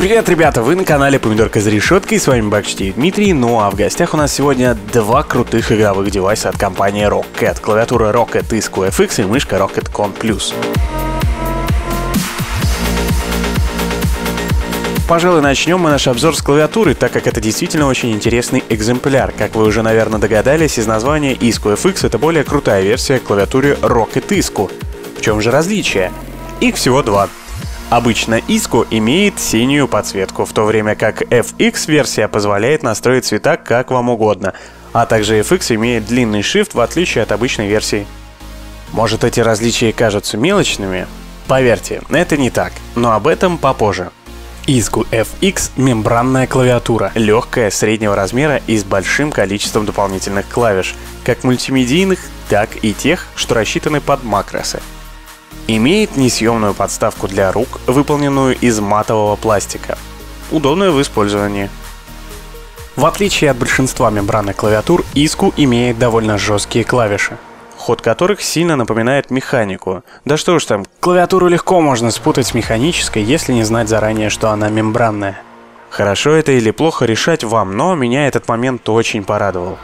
привет, ребята! Вы на канале Помидорка за решеткой, с вами Бакчти Дмитрий. Ну а в гостях у нас сегодня два крутых игровых девайса от компании Rocket. Клавиатура Rocket Isco FX и мышка Rocket Con Plus. Пожалуй, начнем мы наш обзор с клавиатуры, так как это действительно очень интересный экземпляр. Как вы уже, наверное, догадались, из названия Isco FX это более крутая версия клавиатуры Rocket Isco. В чем же различие? Их всего два. Обычно ISCO имеет синюю подсветку, в то время как FX-версия позволяет настроить цвета как вам угодно, а также FX имеет длинный shift в отличие от обычной версии. Может эти различия кажутся мелочными? Поверьте, это не так, но об этом попозже. ISCO FX — мембранная клавиатура, легкая, среднего размера и с большим количеством дополнительных клавиш, как мультимедийных, так и тех, что рассчитаны под макросы. Имеет несъемную подставку для рук, выполненную из матового пластика. Удобная в использовании. В отличие от большинства мембранных клавиатур, Иску имеет довольно жесткие клавиши, ход которых сильно напоминает механику. Да что уж там, клавиатуру легко можно спутать с механической, если не знать заранее, что она мембранная. Хорошо это или плохо решать вам, но меня этот момент очень порадовал.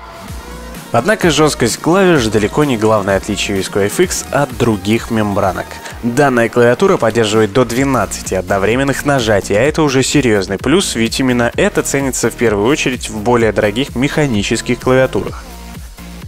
Однако жесткость клавиш далеко не главное отличие FX от других мембранок. Данная клавиатура поддерживает до 12 одновременных нажатий, а это уже серьезный плюс, ведь именно это ценится в первую очередь в более дорогих механических клавиатурах.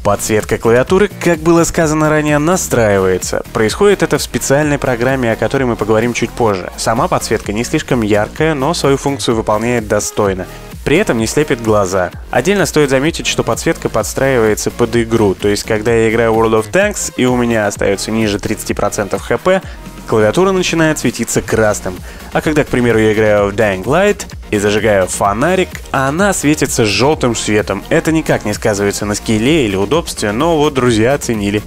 Подсветка клавиатуры, как было сказано ранее, настраивается. Происходит это в специальной программе, о которой мы поговорим чуть позже. Сама подсветка не слишком яркая, но свою функцию выполняет достойно. При этом не слепит глаза. Отдельно стоит заметить, что подсветка подстраивается под игру, то есть когда я играю World of Tanks и у меня остается ниже 30% хп, клавиатура начинает светиться красным. А когда, к примеру, я играю в Dying Light и зажигаю фонарик, она светится желтым светом. Это никак не сказывается на скилле или удобстве, но вот друзья оценили.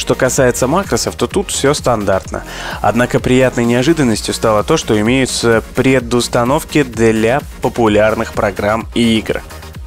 Что касается макросов, то тут все стандартно. Однако приятной неожиданностью стало то, что имеются предустановки для популярных программ и игр.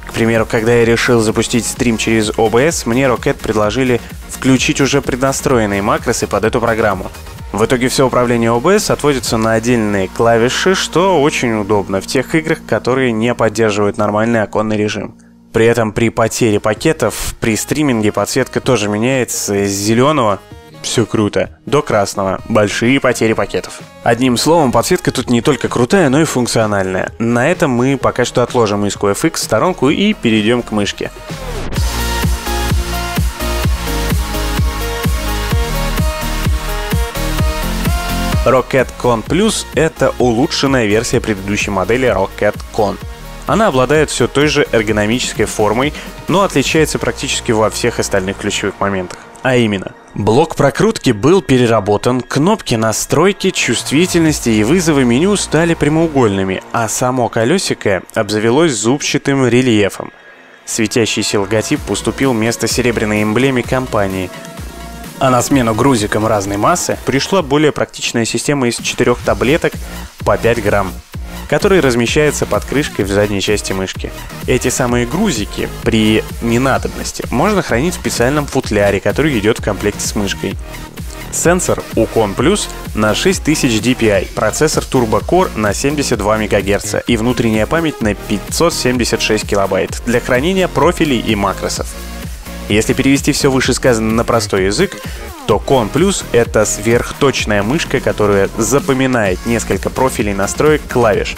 К примеру, когда я решил запустить стрим через OBS, мне Rocket предложили включить уже преднастроенные макросы под эту программу. В итоге все управление OBS отводится на отдельные клавиши, что очень удобно в тех играх, которые не поддерживают нормальный оконный режим. При этом при потере пакетов при стриминге подсветка тоже меняется с зеленого все круто. До красного. Большие потери пакетов. Одним словом, подсветка тут не только крутая, но и функциональная. На этом мы пока что отложим иску FX в сторонку и перейдем к мышке. Rocket Con Plus — это улучшенная версия предыдущей модели Rocket Con — она обладает все той же эргономической формой, но отличается практически во всех остальных ключевых моментах. А именно, блок прокрутки был переработан, кнопки настройки, чувствительности и вызовы меню стали прямоугольными, а само колесико обзавелось зубчатым рельефом. Светящийся логотип уступил место серебряной эмблеме компании, а на смену грузикам разной массы пришла более практичная система из четырех таблеток по 5 грамм который размещается под крышкой в задней части мышки. Эти самые грузики при ненадобности можно хранить в специальном футляре, который идет в комплекте с мышкой. Сенсор у Con Plus на 6000 DPI, процессор Turbo Core на 72 МГц и внутренняя память на 576 кБ для хранения профилей и макросов. Если перевести все вышесказанное на простой язык, то Con Plus — это сверхточная мышка, которая запоминает несколько профилей настроек клавиш.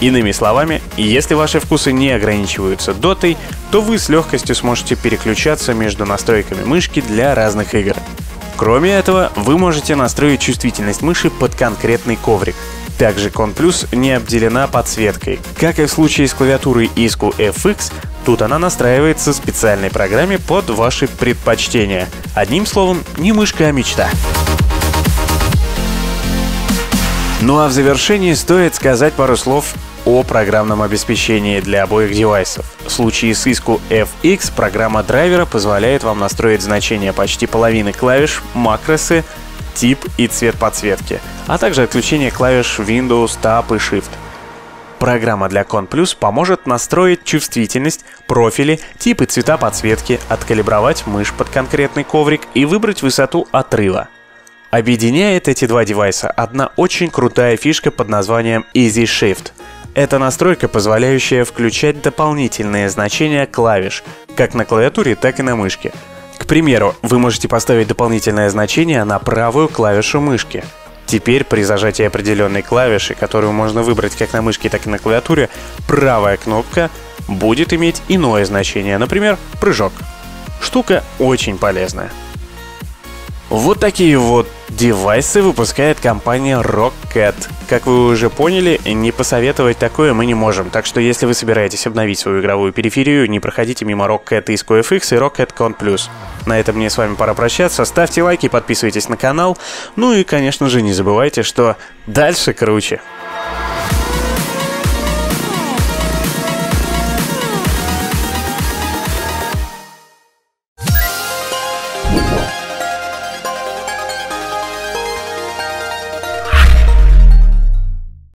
Иными словами, если ваши вкусы не ограничиваются дотой, то вы с легкостью сможете переключаться между настройками мышки для разных игр. Кроме этого, вы можете настроить чувствительность мыши под конкретный коврик. Также Con Plus не обделена подсветкой. Как и в случае с клавиатурой ISCO FX, тут она настраивается в специальной программе под ваши предпочтения. Одним словом, не мышка, а мечта. Ну а в завершении стоит сказать пару слов о программном обеспечении для обоих девайсов. В случае с ISCO FX программа драйвера позволяет вам настроить значение почти половины клавиш, макросы, тип и цвет подсветки, а также отключение клавиш Windows, Tab и Shift. Программа для Con Plus поможет настроить чувствительность, профили, тип и цвета подсветки, откалибровать мышь под конкретный коврик и выбрать высоту отрыва. Объединяет эти два девайса одна очень крутая фишка под названием Easy Shift — Это настройка, позволяющая включать дополнительные значения клавиш, как на клавиатуре, так и на мышке. К примеру, вы можете поставить дополнительное значение на правую клавишу мышки. Теперь при зажатии определенной клавиши, которую можно выбрать как на мышке, так и на клавиатуре, правая кнопка будет иметь иное значение, например, прыжок. Штука очень полезная. Вот такие вот девайсы выпускает компания Rockcat. Как вы уже поняли, не посоветовать такое мы не можем, так что если вы собираетесь обновить свою игровую периферию, не проходите мимо Rockcat Isco FX и Rockcat Con. На этом мне с вами пора прощаться, ставьте лайки, подписывайтесь на канал, ну и, конечно же, не забывайте, что дальше круче.